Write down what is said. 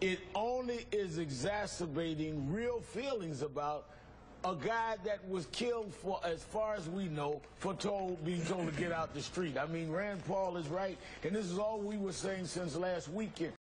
it only is exacerbating real feelings about a guy that was killed for, as far as we know, for told being told to get out the street. I mean, Rand Paul is right, and this is all we were saying since last weekend.